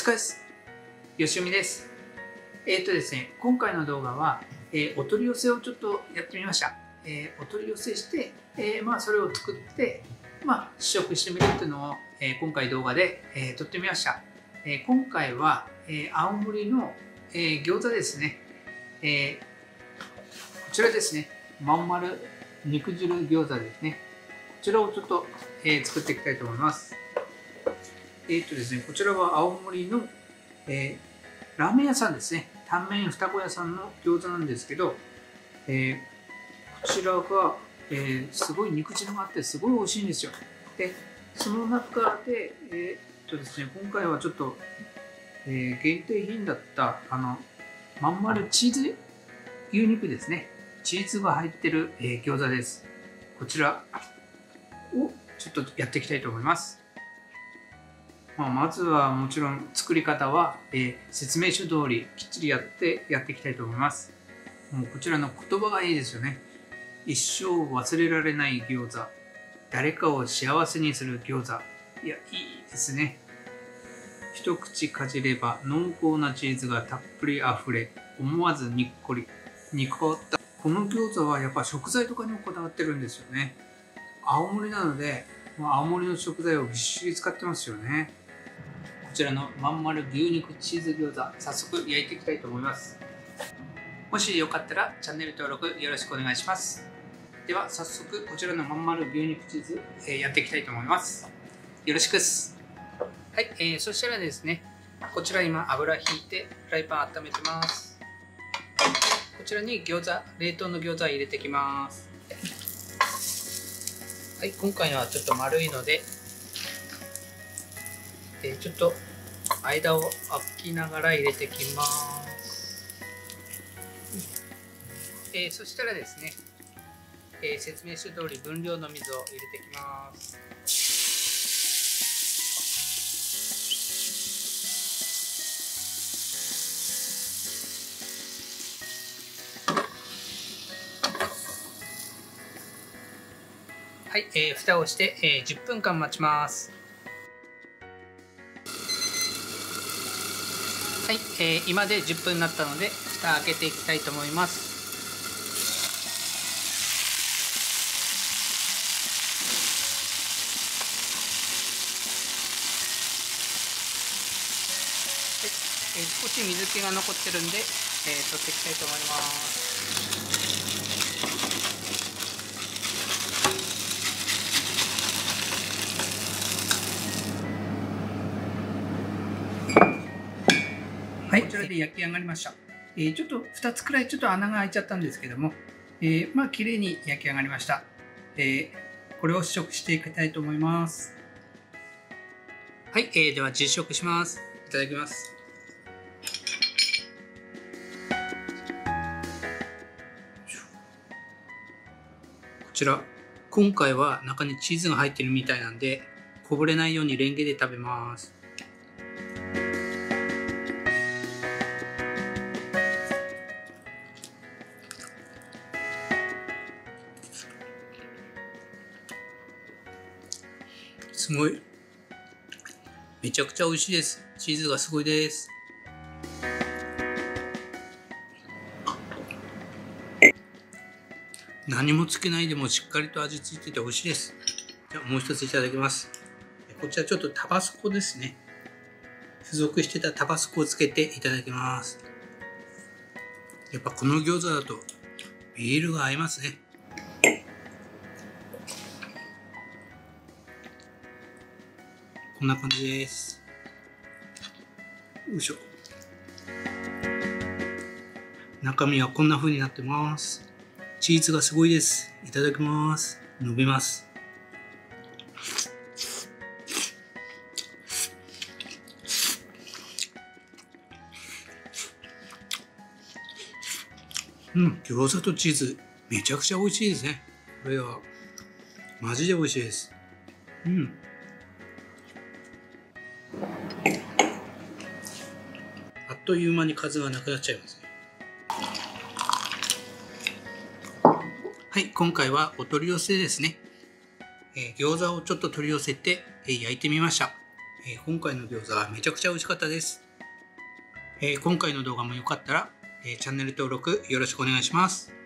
疲れです。よしみです。えっ、ー、とですね、今回の動画は、えー、お取り寄せをちょっとやってみました。えー、お取り寄せして、えまあ、それを作って、まあ、試食してみるっていうのを、え今回動画で、え撮ってみました。え今回は、え青森の、え餃子ですね、えこちらですね、まん丸肉汁餃子ですね。こちらをちょっと、え作っていきたいと思います。え、ー、とですね、こちらは青森の、えー、ラーメン屋さんですね。タンメン二子屋さんの餃子なんですけど、えー、こちらが、えすごい肉汁があってすごい美味しいんですよ。で、その中で、えっとですね、今回はちょっと、え限定品だったあのまん丸チーズ牛肉ですね。チーズが入ってる、え餃子です。こちらをちょっとやっていきたいと思います。まあ、まずはもちろん作り方は、えー、説明書通りきっちりやってやっていきたいと思います。もうこちらの言葉がいいですよね。一生忘れられない餃子。誰かを幸せにする餃子。いや、いいですね。一口かじれば濃厚なチーズがたっぷりあふれ、思わずにっこり。にこった。この餃子はやっぱ食材とかにもこだわってるんですよね。青森なので、青森の食材をびっしり使ってますよね。こちらのまん丸牛肉チーズ餃子早速焼いていきたいと思います。もしよかったらチャンネル登録よろしくお願いします。では早速こちらのまん丸牛肉チーズ、えー、やっていきたいと思います。よろしくです。はい、えー、そしたらですねこちら今油引いてフライパン温めてます。こちらに餃子冷凍の餃子入れていきます。はい今回はちょっと丸いのででちょっと間を空きながら入れてきます、えー、そしたらですね、えー、説明書通り分量の水を入れてきますはい、えー、蓋をして、えー、10分間待ちます。はい、えー、今で10分になったので蓋開けていきたいと思います。えー、少し水気が残ってるんで、えー、取っていきたいと思います。ちらで焼き上がりました。えー、ちょっと2つくらいちょっと穴が開いちゃったんですけども、えー、まあ綺麗に焼き上がりました。えー、これを試食していきたいと思います。はい、えー、では実食します。いただきます。こちら、今回は中にチーズが入ってるみたいなんで、こぼれないようにレンゲで食べます。すごい。めちゃくちゃ美味しいです。チーズがすごいです。何もつけないでもしっかりと味付いてて美味しいです。じゃあもう一ついただきます。こちらちょっとタバスコですね。付属してたタバスコをつけていただきます。やっぱこの餃子だとビールが合いますね。こんな感じです。よいしょ。中身はこんな風になってます。チーズがすごいです。いただきます。伸びます。うん、餃子とチーズ、めちゃくちゃ美味しいですね。これは、マジで美味しいです。うん。という間に数がなくなっちゃいますねはい今回はお取り寄せですね、えー、餃子をちょっと取り寄せて、えー、焼いてみましたえー、今回の餃子はめちゃくちゃ美味しかったです。えー、今回の動画も良かったら、えチャンネル登録よろしくお願いします。